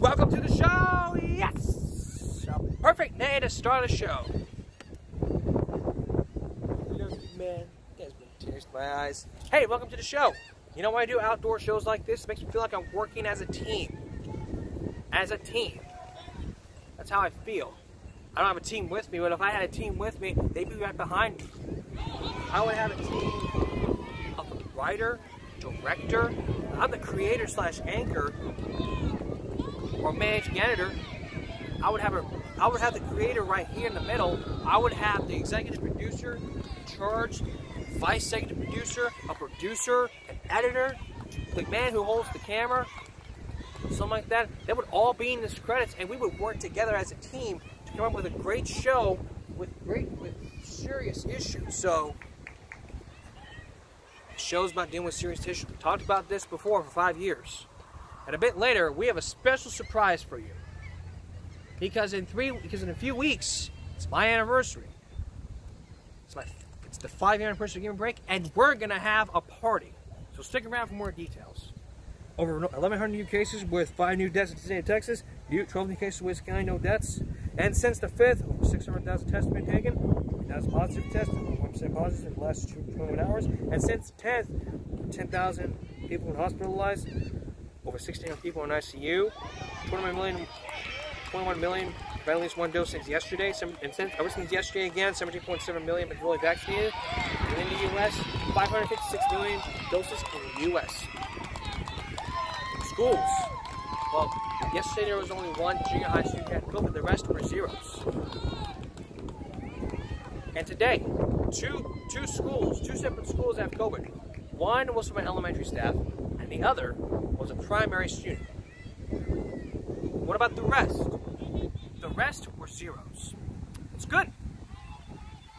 Welcome to the show! Yes! Perfect day to start a show. Man, tears my eyes. Hey, welcome to the show. You know why I do outdoor shows like this? It makes me feel like I'm working as a team. As a team. That's how I feel. I don't have a team with me, but if I had a team with me, they'd be right behind me. I would have a team of a writer, director. I'm the creator slash anchor or managing editor. I would have a I would have the creator right here in the middle. I would have the executive producer, charge, vice executive producer, a producer, an editor, the man who holds the camera, something like that. They would all be in this credits, and we would work together as a team to come up with a great show with great with serious issues. So shows about dealing with serious issues. We talked about this before for five years. And a bit later, we have a special surprise for you. Because in three because in a few weeks, it's my anniversary. It's my it's the five year anniversary of Game Break, and we're gonna have a party. So stick around for more details. Over 1,100 new cases with five new deaths in the state of Texas, 12 new cases with County, no deaths. And since the 5th, over 600,000 tests have been taken. That's positive tests, 1% positive in the last 21 hours. And since 10th, 10,000 people have been hospitalized, over 1,600 people in ICU, 21 million, 21 million got at least one dose since yesterday. Some, and since ever since yesterday again, 17.7 million been fully vaccinated. And in the U.S., 556 million doses in the U.S. Schools. Well, yesterday there was only one junior high student had COVID. The rest were zeros. And today, two two schools, two separate schools have COVID. One was from an elementary staff, and the other was a primary student. What about the rest? The rest were zeros. It's good.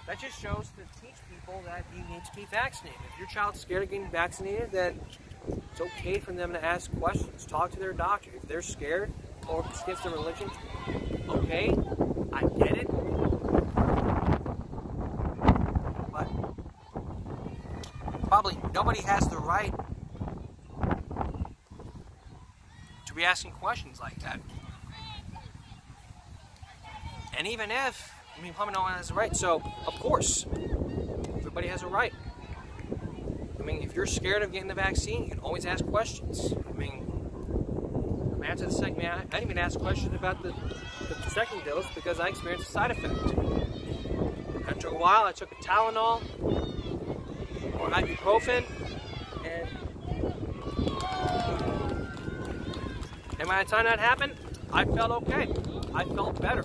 That just shows to teach people that you need to be vaccinated. If your child's scared of getting vaccinated, then it's okay for them to ask questions. Talk to their doctor. If they're scared or it's against their religion, okay, I get it. But probably nobody has the right to be asking questions like that. And even if, I mean, one has a right. So, of course, everybody has a right. I mean, if you're scared of getting the vaccine, you can always ask questions. I mean, after the second, I didn't even ask questions about the, the second dose because I experienced a side effect. After a while, I took a Tylenol or ibuprofen, and and by the time that happened, I felt okay. I felt better.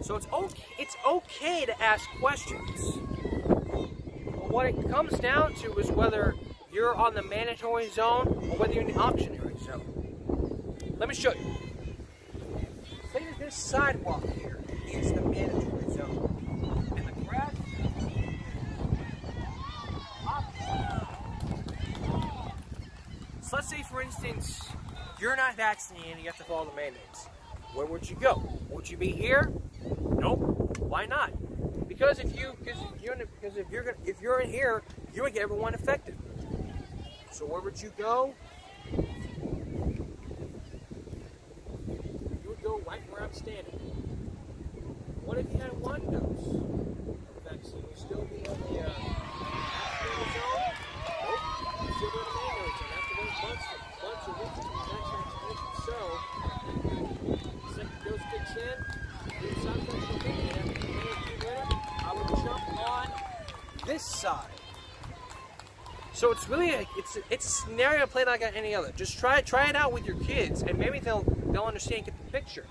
So it's okay. It's okay to ask questions. But what it comes down to is whether you're on the mandatory zone or whether you're in the optionary zone. Let me show you. Say that this sidewalk here is the mandatory zone, and the grass. So let's say, for instance, you're not vaccinated and you have to follow the mandates. Where would you go? Would you be here? Nope. Why not? Because if you, because you're, in, because if you're, if you're in here, you would get everyone affected. So where would you go? You would go right where I'm standing. What if you had one dose of vaccine? You still be on the uh, vaccinated zone? Nope. You still be on the mandatory zone. After those months, months or weeks to the next vaccination. So, second dose kicks in. I would jump on this side. So it's really a, it's it's a scenario played like any other. Just try try it out with your kids, and maybe they'll they'll understand, get the picture.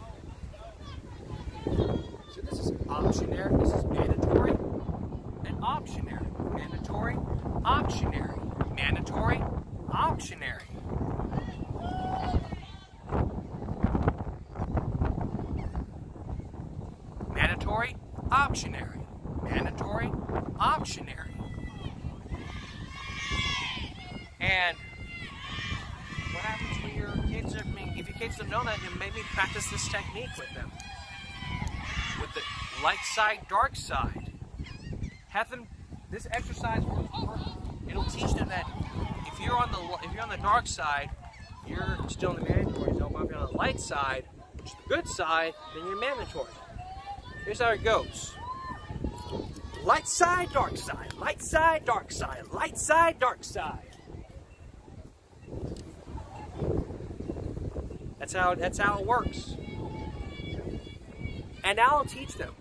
So this is optionary. This is mandatory and optionary. Mandatory, optionary. Mandatory, optionary. Mandatory, optionary. Mandatory, optionary. And what happens when your kids are, I mean, if your kids don't know that, then maybe practice this technique with them. With the light side, dark side. Have them, this exercise, it'll teach them that if you're on the, if you're on the dark side, you're still in the mandatory zone. But if you're on the light side, which is the good side, then you're mandatory. Here's how it goes. Light side, dark side. Light side, dark side. Light side, dark side. That's how that's how it works. And now I'll teach them.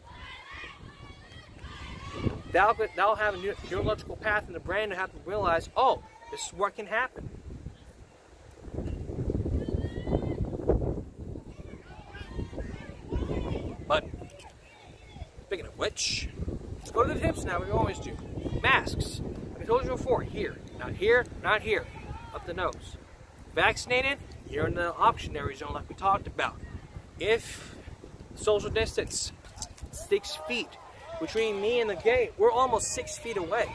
They'll, they'll have a neurological path in the brain and have to realize, oh, this is what can happen. But, speaking of which, let's go to the tips now, we always do. Masks. I told you before, here, not here, not here, up the nose. Vaccinated, you're in the optionary zone like we talked about. If social distance, six feet, between me and the gate, we're almost six feet away.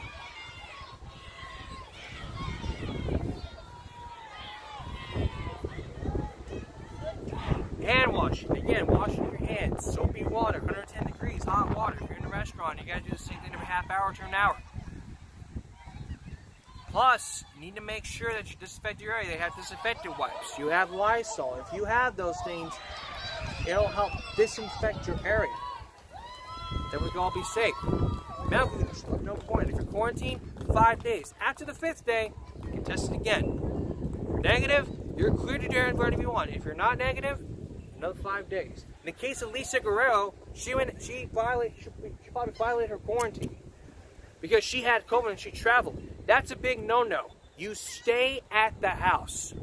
Hand washing. Again, washing your hands. Soapy water, 110 degrees, hot water. If you're in a restaurant, you gotta do the same thing every half hour to an hour. Plus, you need to make sure that you disinfect your area. They have disinfectant wipes. You have Lysol. If you have those things, it'll help disinfect your area. Then we can all be safe. No point. If you're quarantined, five days. After the fifth day, you can test it again. If you're negative, you're clear to do whatever you want. If you're not negative, another five days. In the case of Lisa Guerrero, she went, she violated, she, she probably violated her quarantine because she had COVID and she traveled. That's a big no-no. You stay at the house,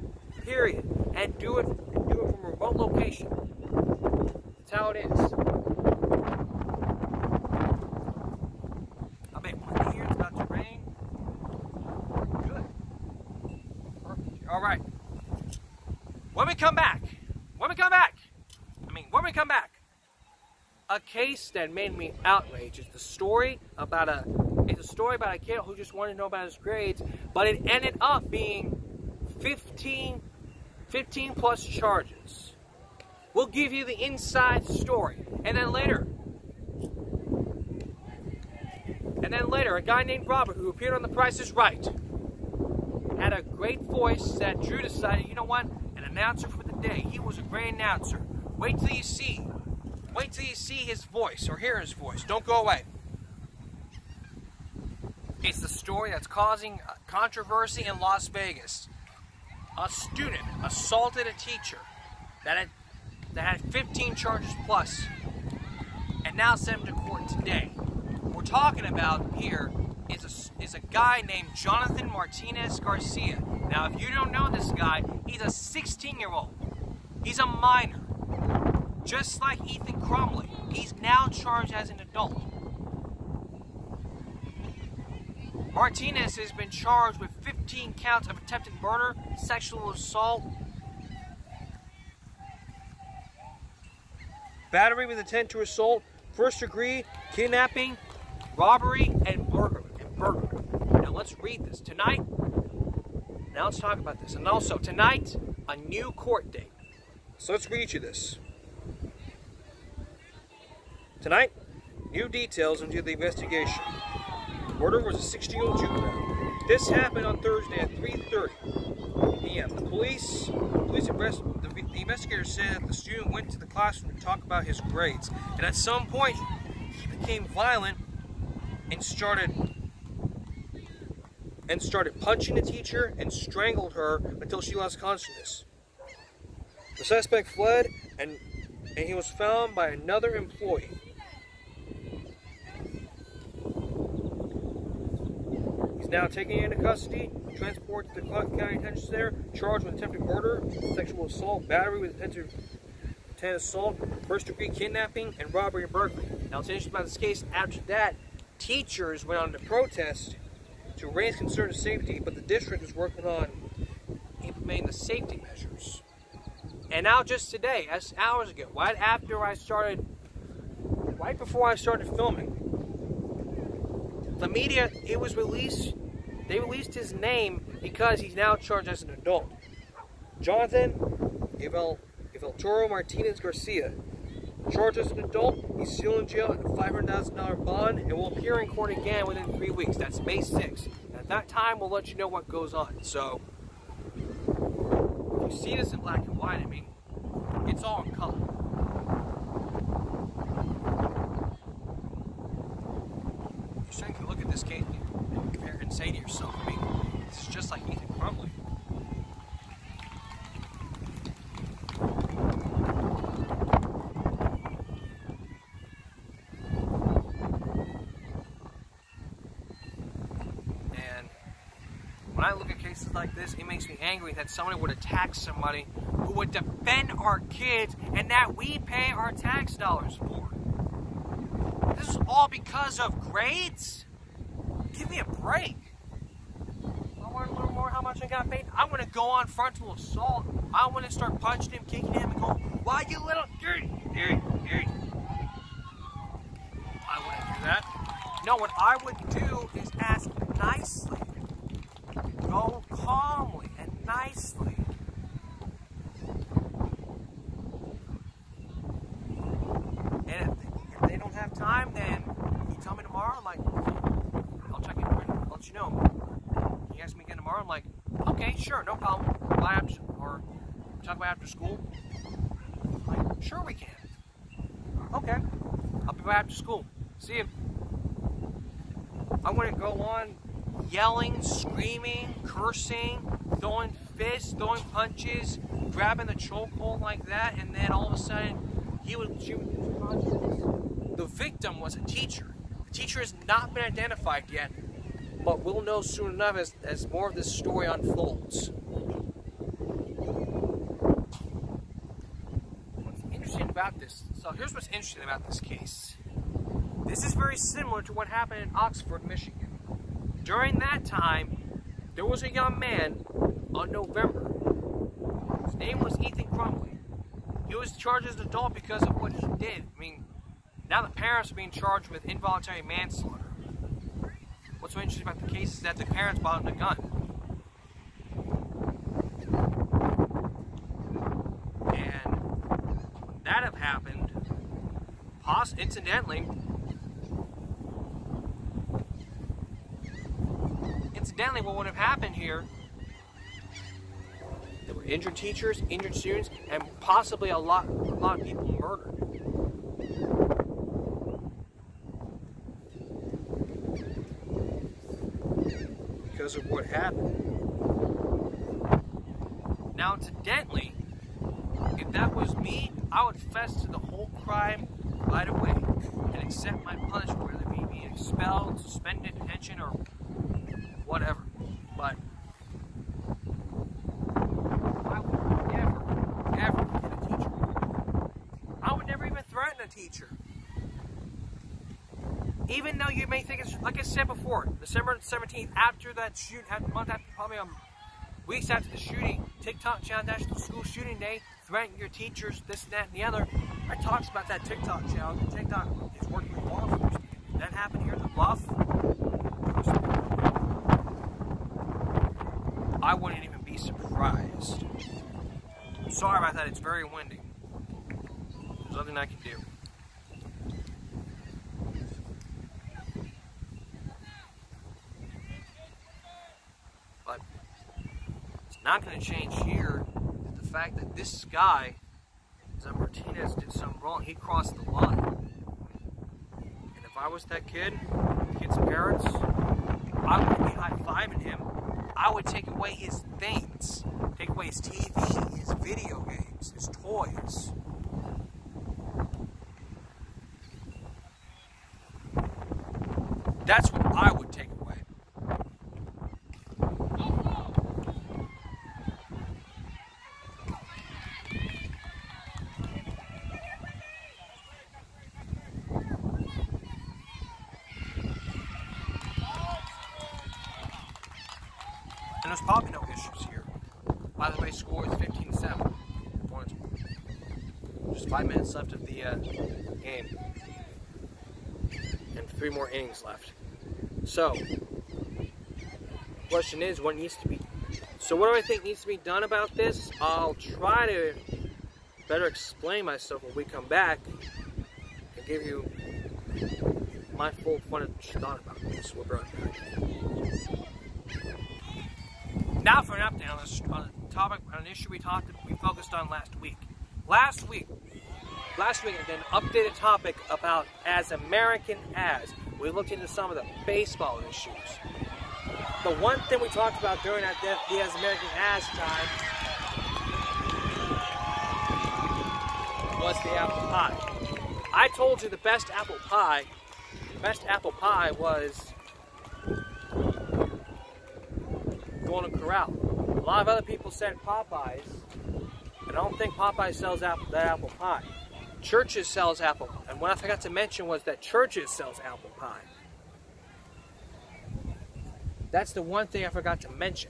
period, and do it, do it from a remote location. That's how it is. All right. When we come back, when we come back, I mean, when we come back, a case that made me outraged is the story about a, it's a story about a kid who just wanted to know about his grades, but it ended up being 15, 15 plus charges. We'll give you the inside story. And then later, and then later, a guy named Robert who appeared on The Price is Right had a great voice that Drew decided, you know what, an announcer for the day. He was a great announcer. Wait till you see. Wait till you see his voice or hear his voice. Don't go away. It's the story that's causing uh, controversy in Las Vegas. A student assaulted a teacher that had, that had 15 charges plus and now sent him to court today. What we're talking about here is a, is a guy named Jonathan Martinez Garcia. Now, if you don't know this guy, he's a 16-year-old. He's a minor. Just like Ethan Crumbley, he's now charged as an adult. Martinez has been charged with 15 counts of attempted murder, sexual assault, battery with intent to assault, first degree, kidnapping, robbery, and burglary burglary. Now let's read this. Tonight, now let's talk about this. And also, tonight, a new court date. So let's read you this. Tonight, new details into the investigation. The murder was a 16-year-old juvenile. This happened on Thursday at 3.30 p.m. The police, police arrest, the, the investigator said that the student went to the classroom to talk about his grades. And at some point, he became violent and started and started punching the teacher and strangled her until she lost consciousness. The suspect fled and, and he was found by another employee. Now taken into custody, transported to the Clark County Detention Center, charged with attempted murder, sexual assault, battery with attempted assault, first degree kidnapping, and robbery and burglary. Now, what's interesting about this case, after that, teachers went on to protest to raise concern of safety, but the district is working on implementing the safety measures. And now just today, as hours ago, right after I started, right before I started filming, the media, it was released, they released his name because he's now charged as an adult. Jonathan Evel, Eveltoro Martinez Garcia Charged as an adult, he's still in jail at a $500,000 bond and will appear in court again within three weeks. That's May 6th. at that time, we'll let you know what goes on. So, if you see this in black and white, I mean, it's all in color. You're starting to look at this case and compare and say to yourself, I mean, this is just like Ethan Crumbley. And when I look at cases like this, it makes me angry that somebody would attack somebody who would defend our kids and that we pay our tax dollars for. This is all because of grades? Give me a break. I want to learn more how much I got. I want to go on frontal assault. I want to start punching him, kicking him, and go, why you little... Dirty, dirty, dirty. I wouldn't do that. No, what I would do is ask nicely. Go calmly and nicely. And if, if they don't have time, then you tell me tomorrow. I'm like, I'll check in and I'll let you know. You ask me again tomorrow. I'm like, okay, sure, no problem. Labs or talk about after school. Like, sure we can. Okay, I'll be back after school. See you. I to go on yelling, screaming, cursing, throwing fists, throwing punches, grabbing the chokehold like that, and then all of a sudden he consciousness. The victim was a teacher. The teacher has not been identified yet, but we'll know soon enough as, as more of this story unfolds. What's interesting about this, so here's what's interesting about this case. This is very similar to what happened in Oxford, Michigan. During that time, there was a young man on November. His name was Ethan Crumbley. He was charged as an adult because of what he did. I mean, now the parents are being charged with involuntary manslaughter. What's so interesting about the case is that the parents bought a gun. And that have happened, poss incidentally, incidentally, what would have happened here, there were injured teachers, injured students, and possibly a lot, a lot of people murdered. Because of what happened. Now, incidentally, if that was me, I would fess to the whole crime right away and accept my punishment, whether it be expelled, suspended, detention, or whatever. But I would never, ever hit a teacher. I would never even threaten a teacher. Even though you may think like I said before, December 17th, after that shoot, month after, probably um, weeks after the shooting, TikTok channel National School Shooting Day, threatening your teachers, this, and that, and the other. I talks about that TikTok channel. TikTok is working with law enforcement. That happened here in the Bluff. I wouldn't even be surprised. I'm Sorry about that, it's very windy. There's nothing I can do. But it's not going to change here the fact that this guy, Zan Martinez, did something wrong. He crossed the line. And if I was that kid, kid's parents, I would be high-fiving him I would take away his things. Take away his TV, his video games, his toys. That's what I would take away. And there's probably no issues here. By the way, score is 15-7. Just five minutes left of the uh, game. And three more innings left. So, question is, what needs to be... So what do I think needs to be done about this? I'll try to better explain myself when we come back and give you my full fun thought about this. We'll back. Now for an update on the, on the topic, an issue we talked, we focused on last week. Last week, last week, an updated topic about as American as. We looked into some of the baseball issues. The one thing we talked about during that the as American as time was the apple pie. I told you the best apple pie, best apple pie was Golden Corral. A lot of other people said Popeyes, and I don't think Popeyes sells apple, that apple pie. Church's sells apple, pie. and what I forgot to mention was that Church's sells apple pie. That's the one thing I forgot to mention.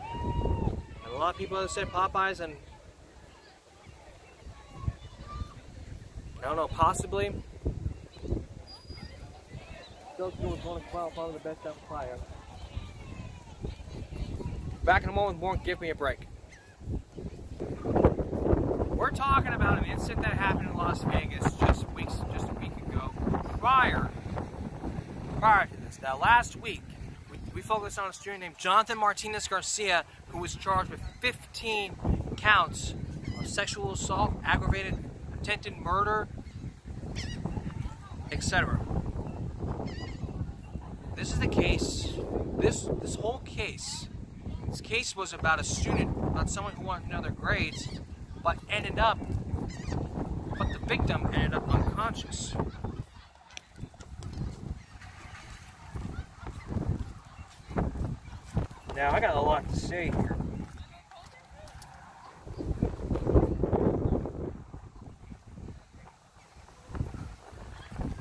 And a lot of people have said Popeyes, and I don't know, possibly. Still doing one of probably the best apple pie ever. Back in a moment more, give me a break. We're talking about an incident that happened in Las Vegas just weeks, just a week ago, prior, prior to this. Now, last week, we, we focused on a student named Jonathan Martinez Garcia, who was charged with 15 counts of sexual assault, aggravated attempted murder, etc. This is the case. This this whole case. This case was about a student, about someone who wanted to know their grades, but ended up, but the victim ended up unconscious. Now, I got a lot to say here.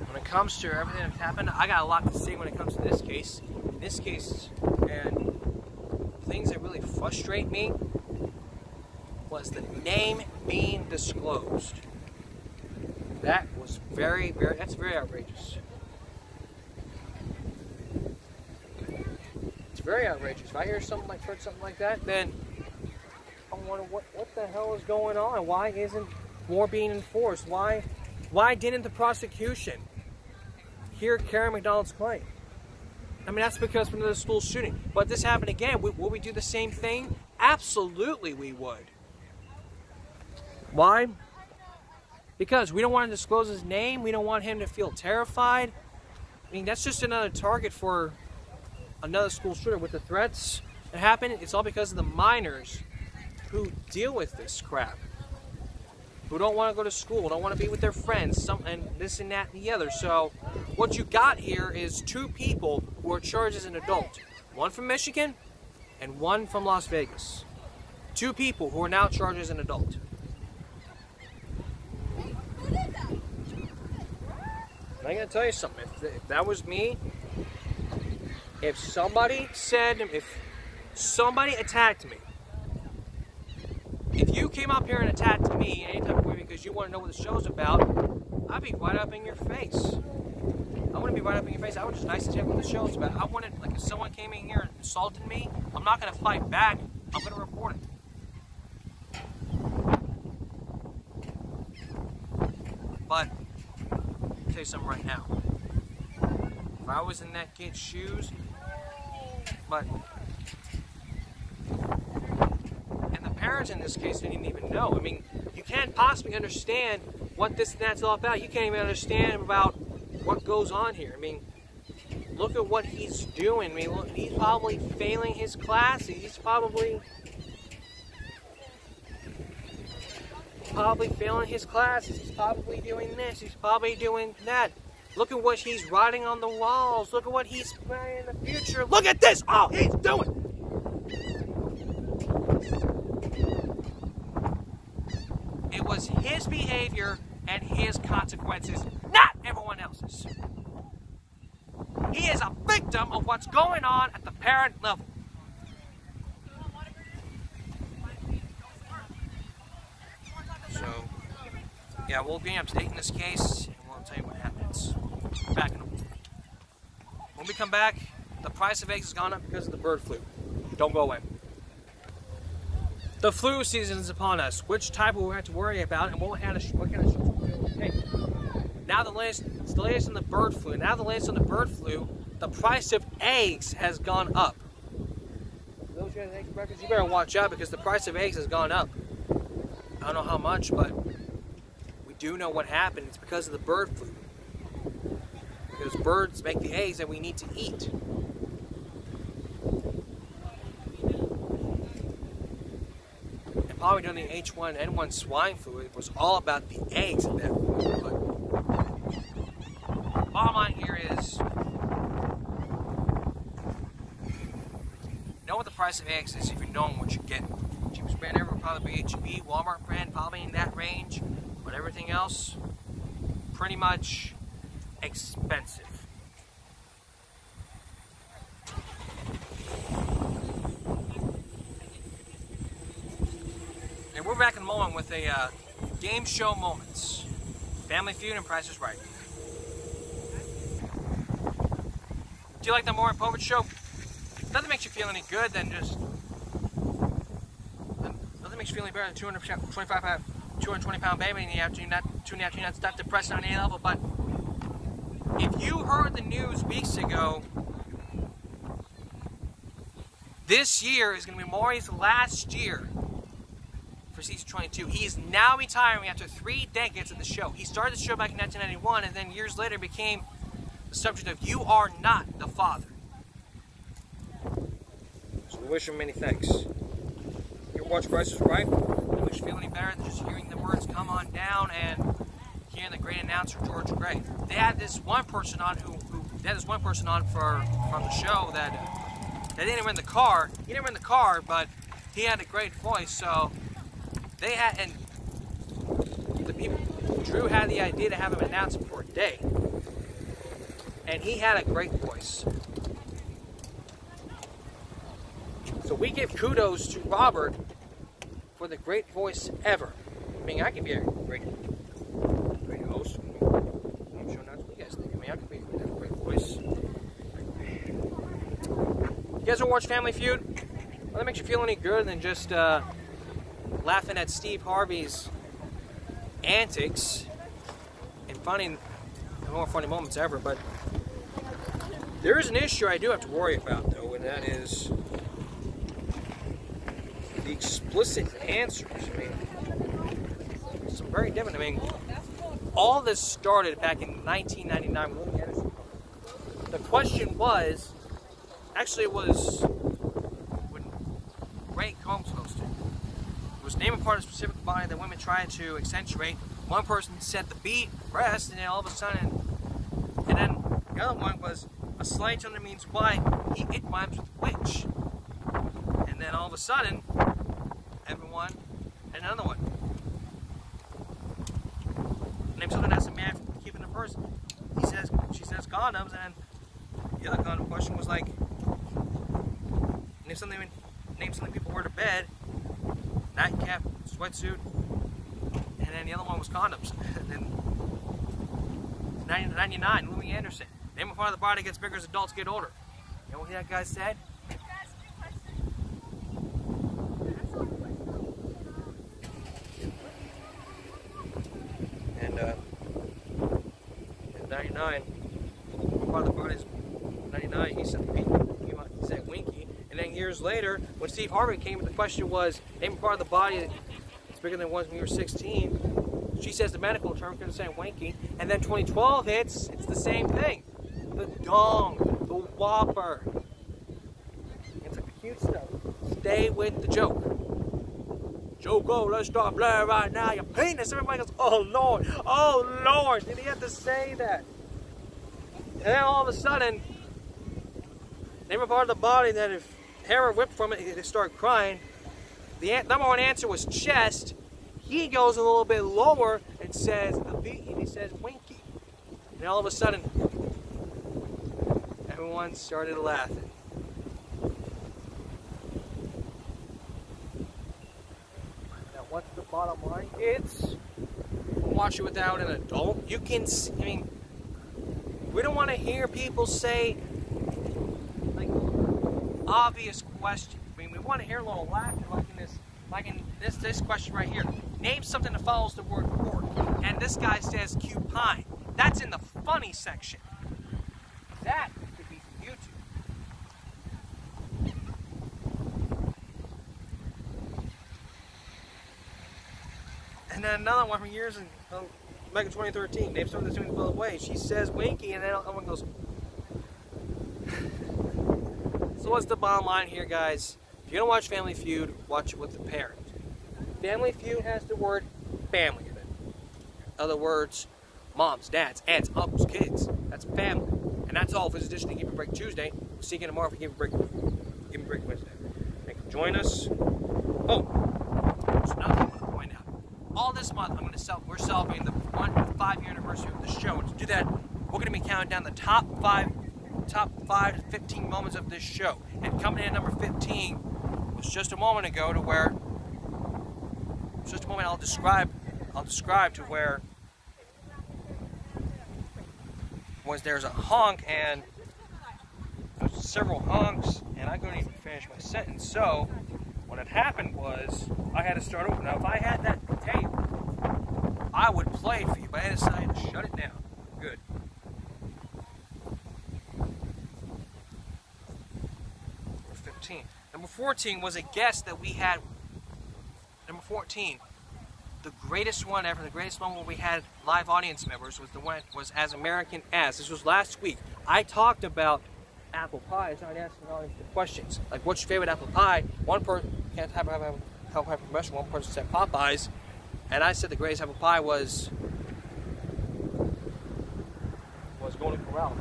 When it comes to everything that's happened, I got a lot to say when it comes to this case. In this case, and things that really frustrate me was the name being disclosed. That was very, very, that's very outrageous. It's very outrageous. If I hear something like, heard something like that, then I wonder what, what the hell is going on? Why isn't more being enforced? Why, why didn't the prosecution hear Karen McDonald's claim? I mean, that's because from the school shooting. But this happened again. Will we do the same thing? Absolutely, we would. Why? Because we don't want to disclose his name. We don't want him to feel terrified. I mean, that's just another target for another school shooter with the threats that happen. It's all because of the minors who deal with this crap. Who don't want to go to school, don't want to be with their friends, some, and this and that and the other. So, what you got here is two people who are charged as an adult. One from Michigan and one from Las Vegas. Two people who are now charged as an adult. I gotta tell you something. If, if that was me, if somebody said, if somebody attacked me, if you came up here and attacked me any type of way because you want to know what the show's about, I'd be right up in your face. I wouldn't be right up in your face. I would just nice to check what the show's about. I wouldn't, like, if someone came in here and assaulted me, I'm not going to fight back. I'm going to report it. But, I'll tell you something right now. If I was in that kid's shoes, but parents in this case they didn't even know. I mean, you can't possibly understand what this and that's all about. You can't even understand about what goes on here. I mean, look at what he's doing. I mean, look, he's probably failing his classes. He's probably probably failing his classes. He's probably doing this. He's probably doing that. Look at what he's writing on the walls. Look at what he's planning in the future. Look at this. Oh, he's doing. It was behavior and his consequences, not everyone else's. He is a victim of what's going on at the parent level. So, yeah, we'll be updating this case, and we'll tell you what happens. Back in a week. When we come back, the price of eggs has gone up because of the bird flu. Don't go away. The flu season is upon us. Which type will we have to worry about, and what kind of what kind of shelter will take? Now the latest, it's the latest on the bird flu. Now the latest on the bird flu, the price of eggs has gone up. Those who have breakfast, you better watch out because the price of eggs has gone up. I don't know how much, but we do know what happened. It's because of the bird flu. Because birds make the eggs that we need to eat. Probably during the H1N1 swine flu, it was all about the eggs at that. But bottom line here is know what the price of eggs is if you know what you're getting. Cheapest brand ever would probably be H-E-B, Walmart brand, probably in that range. But everything else, pretty much expensive. And we're back in a moment with a uh, game show moments. Family Feud and Price is Right. Do you like the Maury Povich show? Nothing makes you feel any good than just. Nothing makes you feel any better than 225 pound, 220 pound baby in the afternoon, not two in the afternoon. That's not depressing on any level. But if you heard the news weeks ago, this year is going to be Maury's last year for season 22. He is now retiring after three decades of the show. He started the show back in 1991 and then years later became the subject of You Are Not the Father. So we wish him many thanks. Your watch Price is Right. I wish you feel any better than just hearing the words come on down and hearing the great announcer George Gray. They had this one person on who, who they had this one person on for from the show that uh, they didn't run the car. He didn't run the car, but he had a great voice. So they had and the people Drew had the idea to have him announce for a day, and he had a great voice. So we give kudos to Robert for the great voice ever. I mean, I can be a great, great host. You guys think. I be a great voice. You guys ever watch Family Feud? Well, that makes you feel any good than just uh, laughing at Steve Harvey's antics and finding the more funny moments ever. But there is an issue I do have to worry about, though, and that is the explicit answers. I mean, some very different. I mean, all this started back in 1999 with Louie Anderson. The question was, actually, it was when Ray Combs hosted. It was name a part of specific body that women try to accentuate. One person said the beat, breast, and then all of a sudden, and then the other one was a slight under means why he it rhymes with which. And then all of a sudden, everyone another one. Name something that's a man keeping a person. He says she says condoms and the other condom question was like name something name something people wear to bed. Nightcap, sweatsuit, and then the other one was condoms. and then 99, Louie Anderson. Name a part of the body gets bigger as adults get older. You know what that guy said? And uh, in 99, part of the body's 99, he said, he said Winky. And then years later, when Steve Harvey came, the question was, name part of the body that's bigger than it was when you were 16. She says the medical term couldn't say wanky. And then 2012 hits, it's the same thing. The dong, the whopper. It's like the cute stuff. Stay with the joke. Joke, Joko, let's stop playing right now. Your penis. Everybody goes, oh Lord, oh Lord. Did he have to say that? And then all of a sudden, name a part of the body that if hair whipped from it, they start crying. The number one answer was chest. He goes a little bit lower and says and he says winky. And all of a sudden, everyone started laughing. Now, what's the bottom line? It's watch it without an adult. You can, I mean, we don't want to hear people say like obvious questions want to hear a little laughter, like in this, like in this this question right here. Name something that follows the word fork, and this guy says cupine. That's in the funny section. That could be from YouTube. And then another one from years ago, oh, back in 2013. Name something that's doing the away. She says Winky, and then someone goes, so what's the bottom line here, guys? If you're gonna watch Family Feud, watch it with the parent. Family Feud has the word family in it. Other words, moms, dads, aunts, uncles, kids. That's family. And that's all for this edition of Give Me Break Tuesday. We'll see you tomorrow for Give Me Break, Give Break Wednesday. Thank you. Join us. Oh, there's another thing I want to point out. All this month, I'm going to cel- we're celebrating the one five year anniversary of the show. And to do that, we're going to be counting down the top five, top five to 15 moments of this show. And coming in at number 15 was just a moment ago to where, just a moment I'll describe, I'll describe to where was there's a honk and several honks and I couldn't even finish my sentence. So what had happened was I had to start over. Now if I had that tape, I would play for you, but I decided to shut it down. Good. Number 15. Number 14 was a guest that we had. Number 14 the greatest one ever, the greatest one where we had live audience members was the one was as American as. This was last week. I talked about apple pie. I started asking all these questions. Like, what's your favorite apple pie? One person can't have have help have profession. One person said Popeyes, and I said the greatest apple pie was was Golden Corral.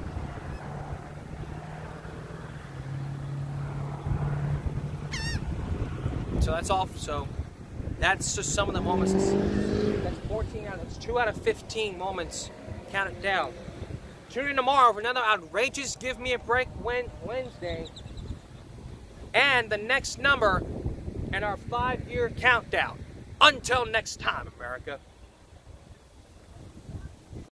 So that's all. So that's just some of the moments. That's 14 out. That's two out of 15 moments. Count it down. Tune in tomorrow for another outrageous Give Me a Break Wednesday. And the next number in our five-year countdown. Until next time, America.